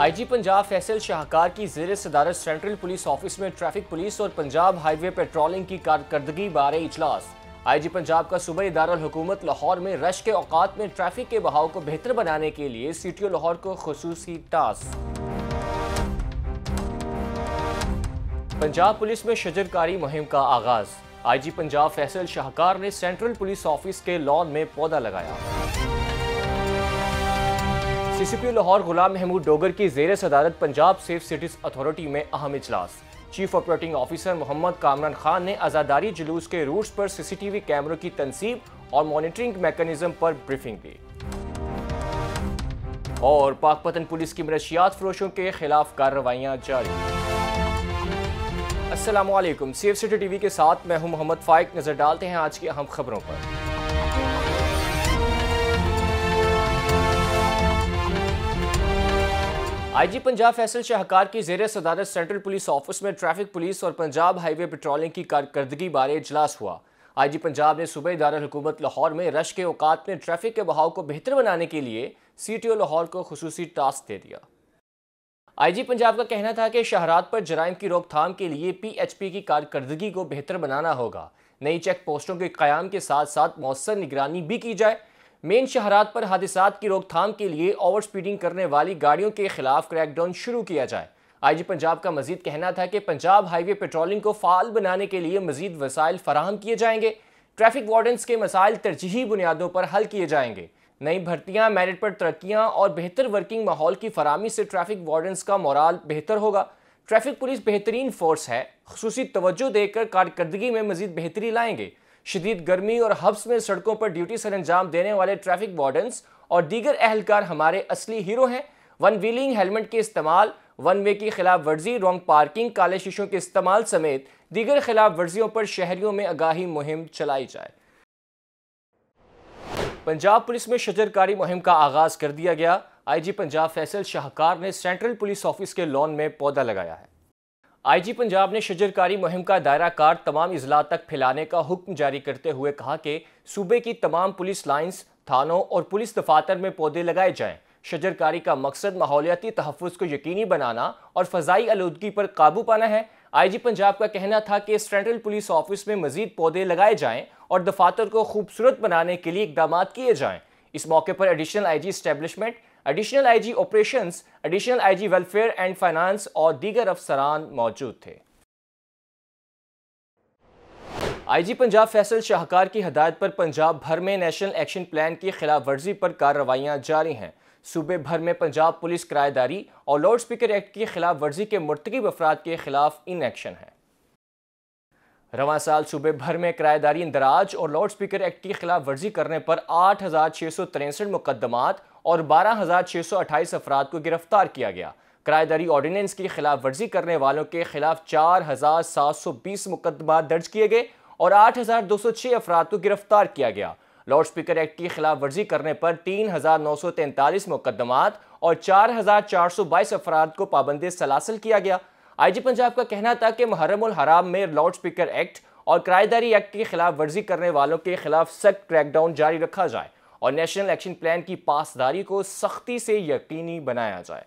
IG Punjab Faisal शाहकार की जेर सदारत सेंट्रल पुलिस ऑफ़िस में ट्रैफ़िक पुलिस और पंजाब हाईवे पेट्रोलिंग की कारकर्दगी बारे इजलास। आईजी पंजाब का सूबे हुकूमत लाहौर में रश के औकात में ट्रैफ़िक के बहाव को बेहतर बनाने के लिए सी लाहौर को खसूसी टास्क। पंजाब पुलिस में शजरकारी मुहिम का आगाज़। आईजी पंजाब फैसल शाहकार ने सेंट्रल पुलिस ऑफ़िस के लॉन में पौधा लगाया। सीसीपी लाहौर गुलाम महमूद डोगर की जेर सदारत पंजाब सेफ़ सिटीज़ अथॉरिटी में अहम इजलास। Chief operating officer Mohammad Kamran Khan ने आज़ादारी जुलूस के रूट्स पर सीसीटीवी कैमरों की तनसीब और मॉनिटरिंग मैकेनिज्म पर ब्रीफिंग दी। और पाकपतन पुलिस की मनशियात फरोशों के खिलाफ कार्रवाइयाँ जारी। असलम सेफ़ सिटी टीवी के साथ मैं हूँ मोहम्मद फाइक। नज़र डालते हैं आज की अहम खबरों पर। आईजी पंजाब फैसल शाहकार की जेर सदारत सेंट्रल पुलिस ऑफ़िस में ट्रैफ़िक पुलिस और पंजाब हाईवे पेट्रोलिंग की कारकर्दगी बारे इजलास हुआ। आईजी पंजाब ने सूबे दार हुकूमत लाहौर में रश के औकात में ट्रैफ़िक के बहाव को बेहतर बनाने के लिए सी टी ओ लाहौर को खसूसी टास्क दे दिया। आईजी पंजाब का कहना था कि शहरात पर जराइम की रोकथाम के लिए पी एच पी की कारकर्दगी को बेहतर बनाना होगा। नई चेक पोस्टों के क्याम के साथ साथ मौसर निगरानी भी की जाए। मेन शहरात पर हादसा की रोकथाम के लिए ओवर स्पीडिंग करने वाली गाड़ियों के खिलाफ क्रैकडाउन शुरू किया जाए। आईजी पंजाब का मजीद कहना था कि पंजाब हाईवे पेट्रोलिंग को फाल बनाने के लिए मजीद वसाइल फराहम किए जाएँगे। ट्रैफ़िक वार्डन्स के मसाइल तरजीही बुनियादों पर हल किए जाएँगे। नई भर्तियाँ, मेरिट पर तरक्याँ और बेहतर वर्किंग माहौल की फरहमी से ट्रैफ़िक वार्डन्स का मोराल बेहतर होगा। ट्रैफ़िक पुलिस बेहतरीन फोर्स है, खसूसी तवज्जो देकर कारकर्दगी में मजीद बेहतरी लाएँगे। शदीद गर्मी और हब्स में सड़कों पर ड्यूटी सर अंजाम देने वाले ट्रैफ़िक वार्डन्स और दीगर अहलकार हमारे असली हीरो हैं। वन व्हीलिंग हेलमेट के इस्तेमाल, वन वे की खिलाफ वर्जी, रॉन्ग पार्किंग, काले शीशों के इस्तेमाल समेत दीगर खिलाफ वर्जियों पर शहरियों में आगाही मुहिम चलाई जाए। पंजाब पुलिस में शजरकारी मुहिम का आगाज़ कर दिया गया। आईजी पंजाब फैसल शाहकार ने सेंट्रल पुलिस ऑफ़िस के लॉन में पौधा लगाया है। आईजी पंजाब ने शजरकारी मुहिम का दायरा कार तमाम अजला तक फैलाने का हुक्म जारी करते हुए कहा कि सूबे की तमाम पुलिस लाइन्स थानों और पुलिस दफातर में पौधे लगाए जाएँ। शजरकारी का मकसद माहौलियाती तहफ़ को यकीनी बनाना और फ़जाई आलूदगी पर काबू पाना है। आई जी पंजाब का कहना था कि सेंट्रल पुलिस ऑफ़िस में मजीद पौधे लगाए जाएँ और दफातर को खूबसूरत बनाने के लिए इकदाम किए जाएँ। इस मौके पर additional I G establishment additional IG operations additional IG welfare and finance और दीगर अफसरान मौजूद थे। आईजी पंजाब फैसल शाहकार की हदायत पर पंजाब भर में नेशनल एक्शन प्लान की खिलाफ वर्जी पर कार्रवाइयाँ जारी हैं। सूबे भर में पंजाब पुलिस किराएदारी और लाउड स्पीकर एक्ट की खिलाफ वर्जी के मरतकब अफराद के खिलाफ इन एक्शन है। रवा साल सूबे भर में किराएदारी इंदराज और लाउड स्पीकर एक्ट की खिलाफ वर्जी करने पर आठ हज़ार छः सौ तिरसठ मुकदमात और बारह हज़ार छः सौ अट्ठाईस अफराद को गिरफ़्तार किया गया। किराएदारी ऑर्डिनेंस की खिलाफ वर्जी करने वालों के खिलाफ चार हज़ार सात सौ बीस मुकदमा दर्ज किए गए और आठ हज़ार दो सौ छः अफराद को गिरफ़्तार किया गया। लाउड स्पीकर एक्ट की खिलाफ वर्जी करने पर तीन हज़ार नौ सौ तैंतालीस मुकदमात और चार हज़ार चार सौ बाईस अफराद को पाबंदी सलासल किया गया। आई जी पंजाब का कहना था कि मुहर्रम हराम में लाउड स्पीकर एक्ट और किराएदारी एक्ट की खिलाफ वर्जी करने वालों के खिलाफ सख्त क्रैकडाउन जारी रखा जाए। और नेशनल एक्शन प्लान की पासदारी को सख्ती से यकीनी बनाया जाए।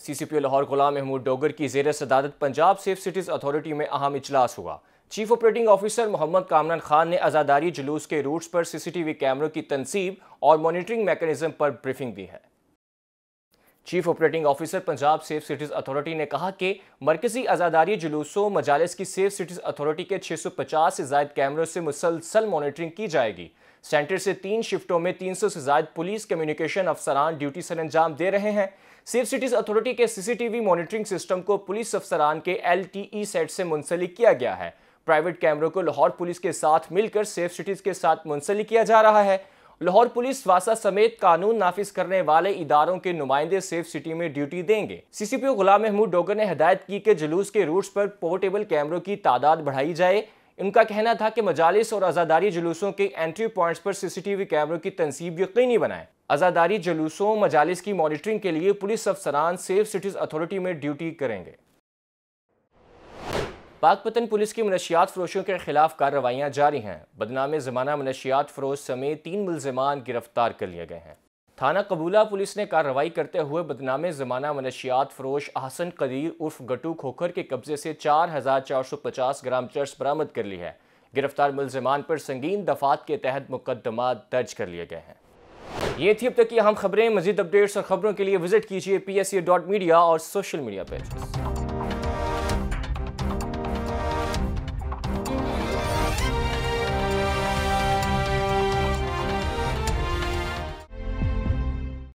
सीसीपी लाहौर गुलाम महमूद डोगर की जेर सदारत पंजाब सेफ़ सिटीज़ अथॉरिटी में अहम इजलास हुआ। Chief operating officer Mohammad Kamran Khan ने आज़ादारी जुलूस के रूट्स पर सीसीटीवी कैमरों की तनसीब और मॉनिटरिंग मैकेनिज्म पर ब्रीफिंग दी है। Chief operating officer, Punjab safe cities authority ने कहा कि मरकजी आज़ादारी जुलूसों मजालस की सेफ़ सिटीज़ अथॉरिटी के 650 से जायद कैमरों से मुसलसल मॉनिटरिंग की जाएगी। सेंटर से तीन शिफ्टों में 300 से जायद पुलिस कम्युनिकेशन अफसरान ड्यूटी सर अंजाम दे रहे हैं। सेफ़ सिटीज़ अथॉरिटी के सीसीटीवी मॉनिटरिंग सिस्टम को पुलिस अफसरान के LTE सेट से मुंसलिक किया गया है। प्राइवेट कैमरों को लाहौर पुलिस के साथ मिलकर सेफ़ सिटीज़ के साथ मुंसलिक किया जा रहा है। लाहौर पुलिस वासा समेत कानून नाफिज करने वाले इदारों के नुमाइंदे सेफ़ सिटी में ड्यूटी देंगे। सीसीपी गुलाम महमूद डोगर ने हदायत की कि जुलूस के रूट्स पर पोर्टेबल कैमरों की तादाद बढ़ाई जाए। उनका कहना था कि मजालिस और आज़ादारी जुलूसों के एंट्री पॉइंट्स पर सीसीटीवी कैमरों की तनसीब यकीनी बनाए। आज़ादारी जुलूसों, मजालिस की मॉनिटरिंग के लिए पुलिस अफसरान सेफ़ सिटीज़ अथॉरिटी में ड्यूटी करेंगे। पाकपतन पुलिस की मनशियात फरोशों के खिलाफ कार्रवाइयाँ जारी हैं। बदनाम ज़माना मनशियात फरोश समेत तीन मुलजमान गिरफ़्तार कर लिए गए हैं। थाना कबूला पुलिस ने कार्रवाई करते हुए बदनामे जमाना मनशियात फरोश अहसन कदीर उर्फ़ गटू खोखर के कब्जे से चार हज़ार चार सौ पचास ग्राम चर्च बरामद कर ली है। गिरफ़्तार मुलजमान पर संगीन दफात के तहत मुकदमा दर्ज कर लिए गए हैं। ये थी अब तक की अहम खबरें। मजीद अपडेट्स और खबरों के लिए विज़िट कीजिए पी एस डॉट मीडिया और सोशल मीडिया पेज